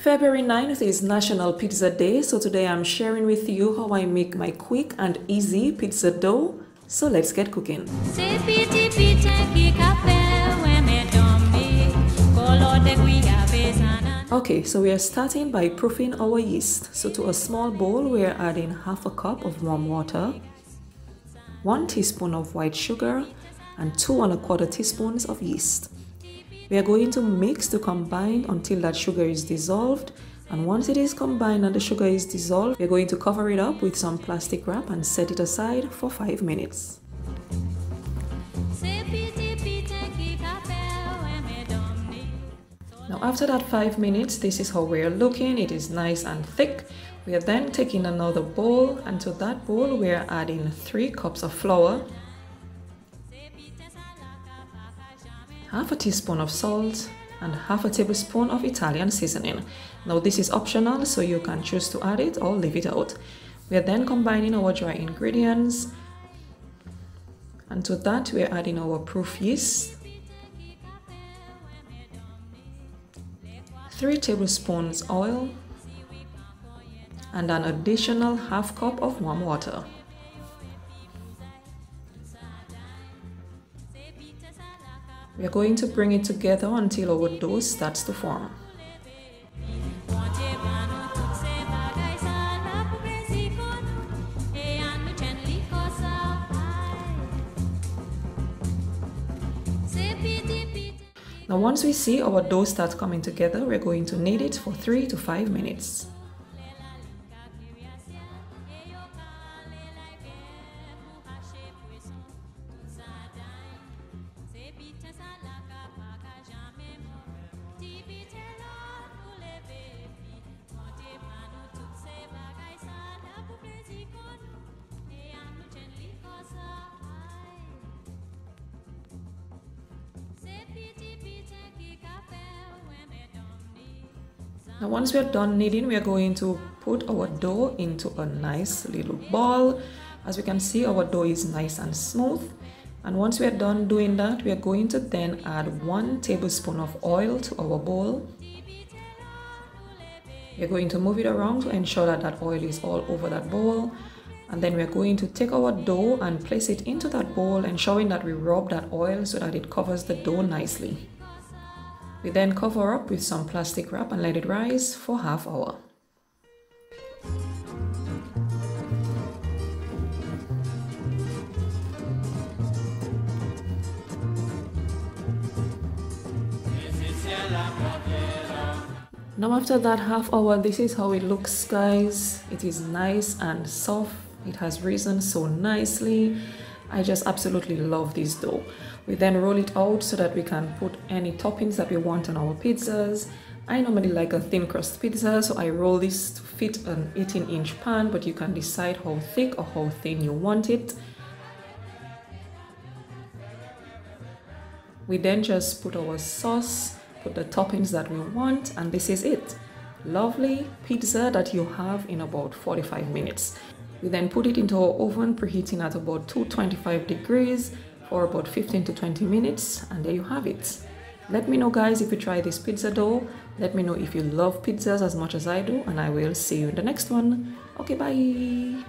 February 9th is National Pizza Day, so today I'm sharing with you how I make my quick and easy pizza dough. So let's get cooking. Okay, so we are starting by proofing our yeast. So to a small bowl, we are adding half a cup of warm water, one teaspoon of white sugar, and two and a quarter teaspoons of yeast. We are going to mix to combine until that sugar is dissolved and once it is combined and the sugar is dissolved, we're going to cover it up with some plastic wrap and set it aside for 5 minutes. Now after that 5 minutes, this is how we're looking. It is nice and thick. We are then taking another bowl and to that bowl we are adding 3 cups of flour half a teaspoon of salt, and half a tablespoon of Italian seasoning. Now this is optional so you can choose to add it or leave it out. We are then combining our dry ingredients and to that we are adding our proof yeast, 3 tablespoons oil and an additional half cup of warm water. We are going to bring it together until our dough starts to form. Now once we see our dough start coming together, we're going to knead it for 3 to 5 minutes. Now once we are done kneading, we are going to put our dough into a nice little ball. As we can see, our dough is nice and smooth. And once we are done doing that, we are going to then add one tablespoon of oil to our bowl. We're going to move it around to ensure that that oil is all over that bowl. And then we're going to take our dough and place it into that bowl, ensuring that we rub that oil so that it covers the dough nicely. We then cover up with some plastic wrap and let it rise for half hour. Now after that half hour, this is how it looks guys. It is nice and soft. It has risen so nicely. I just absolutely love this dough. We then roll it out so that we can put any toppings that we want on our pizzas. I normally like a thin crust pizza, so I roll this to fit an 18 inch pan, but you can decide how thick or how thin you want it. We then just put our sauce, put the toppings that we want, and this is it. Lovely pizza that you have in about 45 minutes. We then put it into our oven, preheating at about 225 degrees for about 15 to 20 minutes, and there you have it. Let me know guys if you try this pizza dough. Let me know if you love pizzas as much as I do, and I will see you in the next one. Okay, bye.